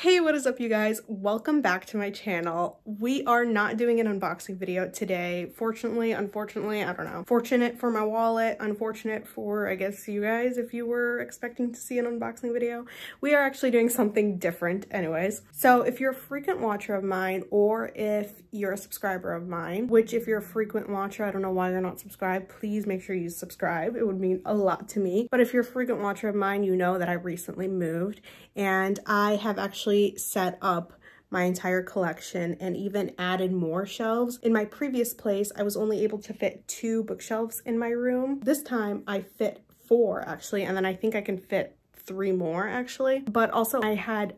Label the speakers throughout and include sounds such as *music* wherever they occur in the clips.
Speaker 1: Hey, what is up you guys? Welcome back to my channel. We are not doing an unboxing video today. Fortunately, unfortunately, I don't know. Fortunate for my wallet, unfortunate for, I guess, you guys if you were expecting to see an unboxing video. We are actually doing something different anyways. So if you're a frequent watcher of mine or if you're a subscriber of mine, which if you're a frequent watcher, I don't know why you're not subscribed, please make sure you subscribe. It would mean a lot to me. But if you're a frequent watcher of mine, you know that I recently moved and I have actually actually set up my entire collection and even added more shelves. In my previous place, I was only able to fit two bookshelves in my room. This time I fit four actually, and then I think I can fit three more actually. But also I had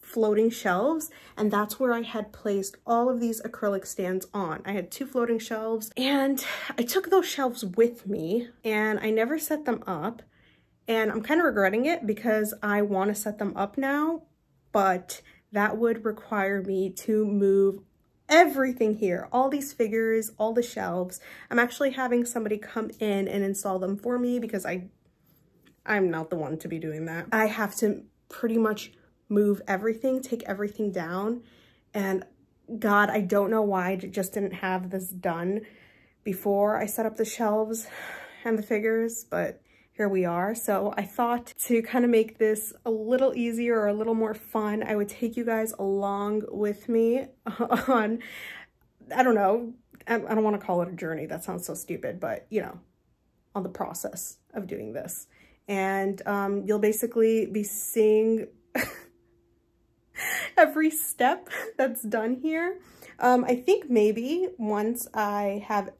Speaker 1: floating shelves and that's where I had placed all of these acrylic stands on. I had two floating shelves and I took those shelves with me and I never set them up and I'm kind of regretting it because I want to set them up now but that would require me to move everything here, all these figures, all the shelves. I'm actually having somebody come in and install them for me because I, I'm not the one to be doing that. I have to pretty much move everything, take everything down. And God, I don't know why I just didn't have this done before I set up the shelves and the figures, but here we are. So I thought to kind of make this a little easier or a little more fun, I would take you guys along with me *laughs* on, I don't know, I don't want to call it a journey. That sounds so stupid, but you know, on the process of doing this. And um, you'll basically be seeing *laughs* every step *laughs* that's done here. Um, I think maybe once I have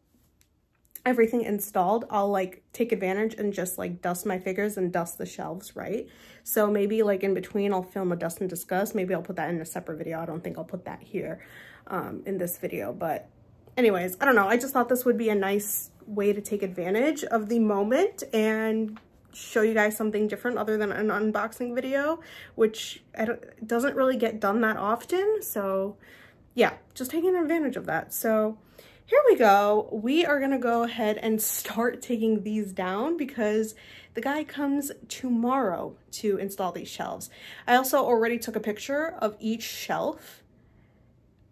Speaker 1: everything installed, I'll like take advantage and just like dust my figures and dust the shelves, right? So maybe like in between I'll film a dust and discuss. Maybe I'll put that in a separate video. I don't think I'll put that here um, in this video. But anyways, I don't know. I just thought this would be a nice way to take advantage of the moment and show you guys something different other than an unboxing video, which doesn't really get done that often. So yeah, just taking advantage of that. So here we go. We are gonna go ahead and start taking these down because the guy comes tomorrow to install these shelves. I also already took a picture of each shelf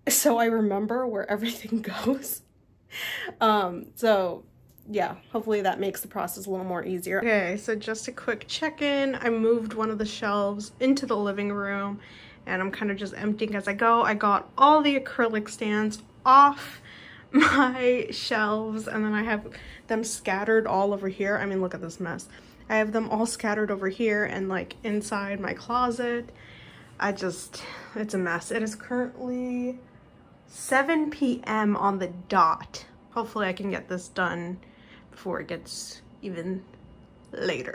Speaker 1: so I remember where *laughs* everything goes. Um, so yeah, hopefully that makes the process a little more easier. Okay, so just a quick check-in. I moved one of the shelves into the living room and I'm kind of just emptying as I go. I got all the acrylic stands off my shelves and then I have them scattered all over here. I mean, look at this mess. I have them all scattered over here and like inside my closet. I just, it's a mess. It is currently 7 p.m. on the dot. Hopefully I can get this done before it gets even later.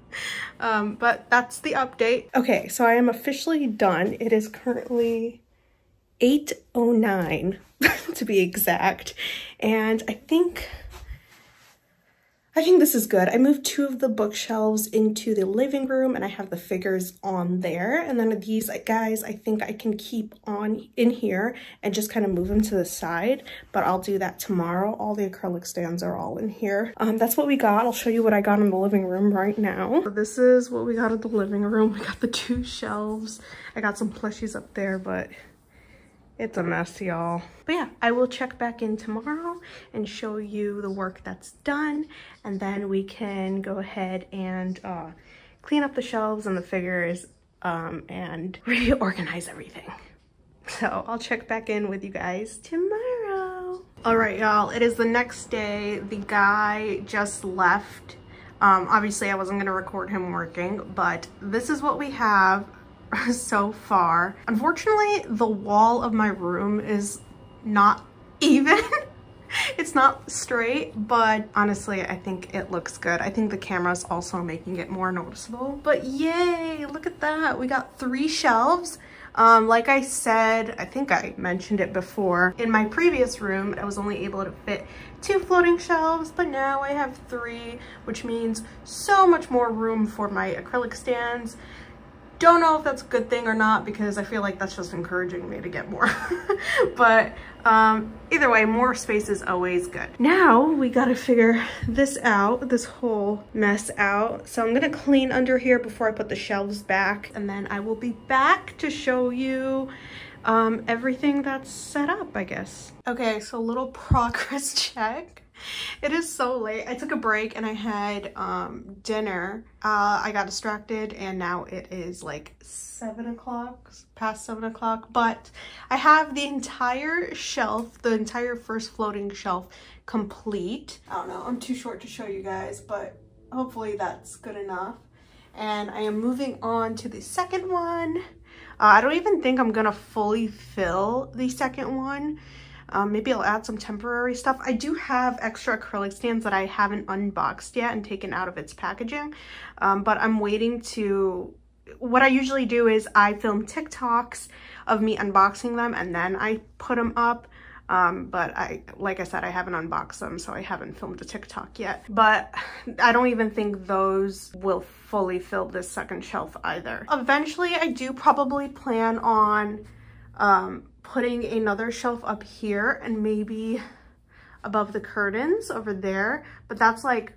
Speaker 1: *laughs* um, but that's the update. Okay, so I am officially done. It is currently 809 *laughs* to be exact. And I think, I think this is good. I moved two of the bookshelves into the living room and I have the figures on there. And then these guys, I think I can keep on in here and just kind of move them to the side, but I'll do that tomorrow. All the acrylic stands are all in here. Um, that's what we got. I'll show you what I got in the living room right now. So this is what we got in the living room. We got the two shelves. I got some plushies up there, but it's a mess, y'all. But yeah, I will check back in tomorrow and show you the work that's done. And then we can go ahead and uh, clean up the shelves and the figures um, and *laughs* reorganize everything. So I'll check back in with you guys tomorrow. All right, y'all, it is the next day. The guy just left. Um, obviously, I wasn't gonna record him working, but this is what we have. *laughs* so far. Unfortunately, the wall of my room is not *laughs* even. it's not straight, but honestly, I think it looks good. I think the camera's also making it more noticeable. But yay, look at that. We got three shelves. Um, like I said, I think I mentioned it before, in my previous room, I was only able to fit two floating shelves, but now I have three, which means so much more room for my acrylic stands don't know if that's a good thing or not because I feel like that's just encouraging me to get more. *laughs* but um, either way, more space is always good. Now we gotta figure this out, this whole mess out. So I'm gonna clean under here before I put the shelves back and then I will be back to show you um, everything that's set up, I guess. Okay, so little *laughs* progress check. *laughs* It is so late. I took a break and I had um, dinner. Uh, I got distracted and now it is like seven o'clock, past seven o'clock. But I have the entire shelf, the entire first floating shelf complete. I don't know, I'm too short to show you guys, but hopefully that's good enough. And I am moving on to the second one. Uh, I don't even think I'm gonna fully fill the second one um, maybe I'll add some temporary stuff. I do have extra acrylic stands that I haven't unboxed yet and taken out of its packaging, um, but I'm waiting to, what I usually do is I film TikToks of me unboxing them and then I put them up. Um, but I, like I said, I haven't unboxed them, so I haven't filmed a TikTok yet. But I don't even think those will fully fill this second shelf either. Eventually, I do probably plan on um, putting another shelf up here and maybe above the curtains over there, but that's like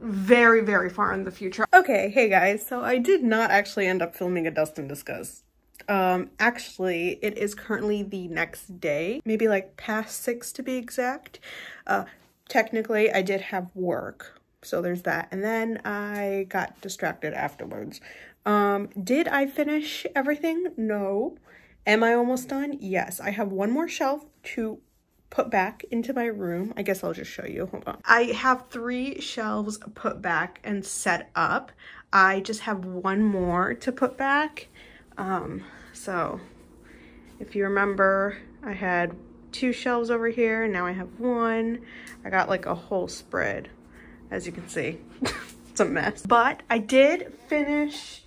Speaker 1: very, very far in the future. Okay, hey guys, so I did not actually end up filming a Dust and Discuss. Um, actually, it is currently the next day, maybe like past six to be exact. Uh, technically, I did have work, so there's that. And then I got distracted afterwards. Um, did I finish everything? No. Am I almost done? Yes. I have one more shelf to put back into my room. I guess I'll just show you. Hold on. I have three shelves put back and set up. I just have one more to put back. Um, so if you remember, I had two shelves over here. And now I have one. I got like a whole spread, as you can see. *laughs* it's a mess. But I did finish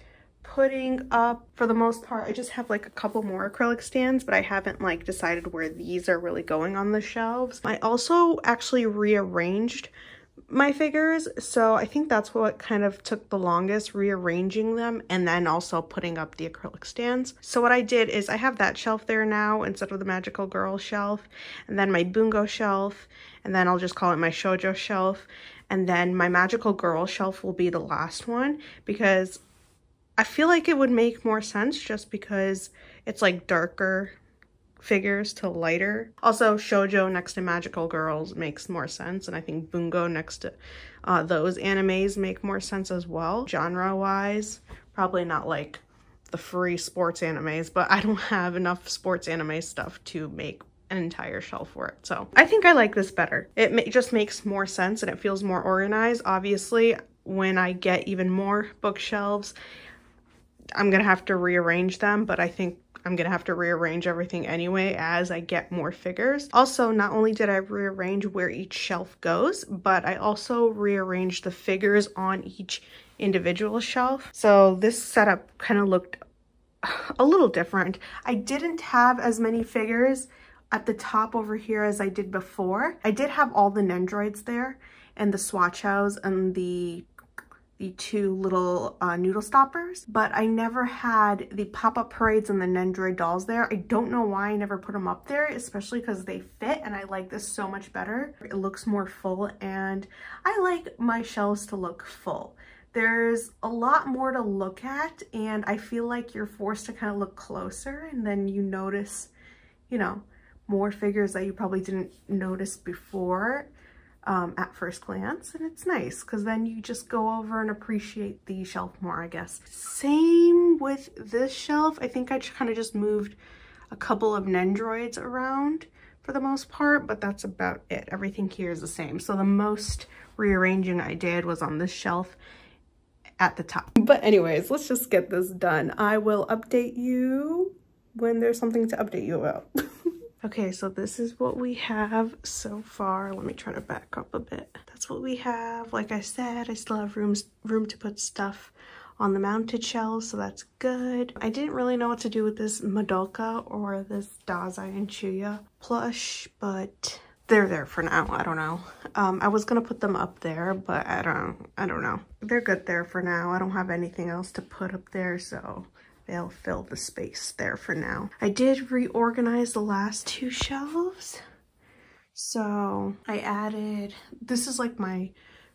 Speaker 1: putting up for the most part. I just have like a couple more acrylic stands but i haven't like decided where these are really going on the shelves. I also actually rearranged my figures so i think that's what kind of took the longest rearranging them and then also putting up the acrylic stands. So what i did is i have that shelf there now instead of the magical girl shelf and then my bungo shelf and then i'll just call it my shojo shelf and then my magical girl shelf will be the last one because I feel like it would make more sense just because it's like darker figures to lighter. Also, Shoujo next to Magical Girls makes more sense, and I think Bungo next to uh, those animes make more sense as well. Genre-wise, probably not like the free sports animes, but I don't *laughs* have enough sports anime stuff to make an entire shelf for it. So I think I like this better. It ma just makes more sense and it feels more organized. Obviously, when I get even more bookshelves, I'm going to have to rearrange them, but I think I'm to have to rearrange everything anyway as I get more figures. Also, not only did I rearrange where each shelf goes, but I also rearranged the figures on each individual shelf. So this setup kind of looked a little different. I didn't have as many figures at the top over here as I did before. I did have all the Nendoroids there and the Swacchaos and the the two little uh, noodle stoppers, but I never had the pop-up parades and the Nendoroid dolls there. I don't know why I never put them up there, especially because they fit and I like this so much better. It looks more full and I like my shelves to look full. There's a lot more to look at and I feel like you're forced to kind of look closer and then you notice, you know, more figures that you probably didn't notice before um, at first glance and it's nice because then you just go over and appreciate the shelf more I guess. Same with this shelf. I think I kind of just moved a couple of Nendoroids around for the most part, but that's about it. Everything here is the same. So the most rearranging I did was on this shelf at the top. But anyways, let's just get this done. I will update you when there's something to update you about. *laughs* Okay, so this is what we have so far. Let me try to back up a bit. That's what we have. Like I said, I still have rooms, room to put stuff on the mounted shelves, so that's good. I didn't really know what to do with this Madoka or this Dazai and Chuya plush, but they're there for now. I don't know. Um, I was gonna put them up there, but I don't, I don't know. They're good there for now. I don't have anything else to put up there, so they'll fill the space there for now. I did reorganize the last two shelves. So I added, this is like my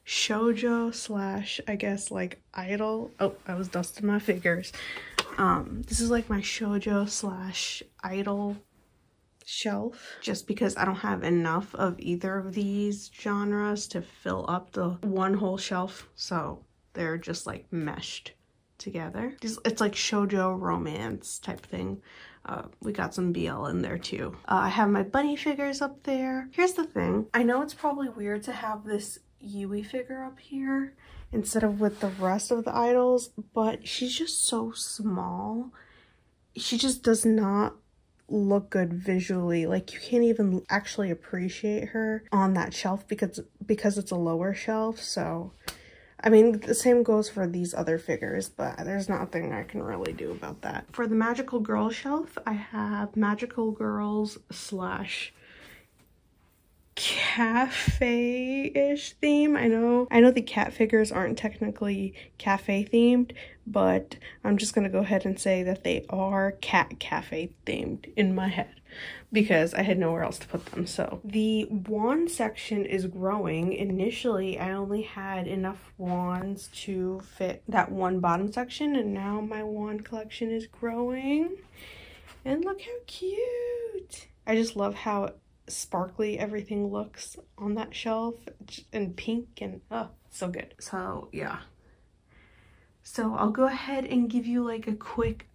Speaker 1: shojo slash, I guess like idol. Oh, I was dusting my fingers. Um, this is like my shojo slash idol shelf just because I don't have enough of either of these genres to fill up the one whole shelf. So they're just like meshed together. It's like shojo romance type thing. Uh, we got some BL in there too. Uh, I have my bunny figures up there. Here's the thing. I know it's probably weird to have this Yui figure up here instead of with the rest of the idols, but she's just so small. She just does not look good visually. Like you can't even actually appreciate her on that shelf because because it's a lower shelf. So I mean, the same goes for these other figures, but there's nothing I can really do about that. For the Magical Girl shelf, I have Magical Girls slash cafe-ish theme. I know I know the cat figures aren't technically cafe themed, but I'm just gonna go ahead and say that they are cat cafe themed in my head because I had nowhere else to put them. So the wand section is growing. Initially, I only had enough wands to fit that one bottom section and now my wand collection is growing. And look how cute. I just love how sparkly everything looks on that shelf and pink and oh, so good. So yeah. So I'll go ahead and give you like a quick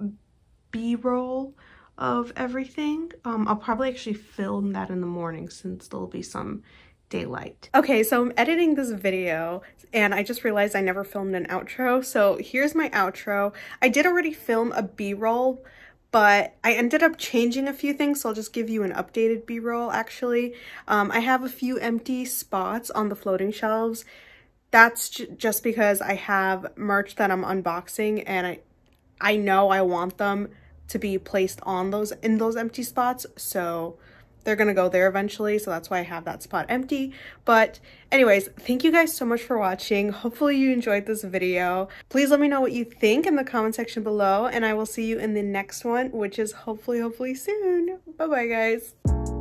Speaker 1: b-roll of everything. Um, I'll probably actually film that in the morning since there'll be some daylight. Okay, so I'm editing this video and I just realized I never filmed an outro. So here's my outro. I did already film a b-roll, but I ended up changing a few things, so I'll just give you an updated b-roll actually. Um, I have a few empty spots on the floating shelves. That's just because I have merch that I'm unboxing and I, I know I want them to be placed on those in those empty spots so they're gonna go there eventually so that's why I have that spot empty. But anyways thank you guys so much for watching. Hopefully you enjoyed this video. Please let me know what you think in the comment section below and I will see you in the next one which is hopefully hopefully soon. Bye bye guys